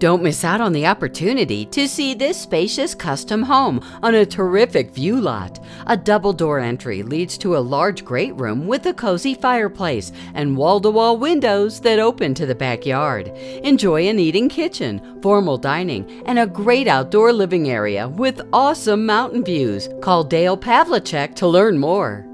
Don't miss out on the opportunity to see this spacious custom home on a terrific view lot. A double door entry leads to a large great room with a cozy fireplace and wall to wall windows that open to the backyard. Enjoy an eating kitchen, formal dining, and a great outdoor living area with awesome mountain views. Call Dale Pavlicek to learn more.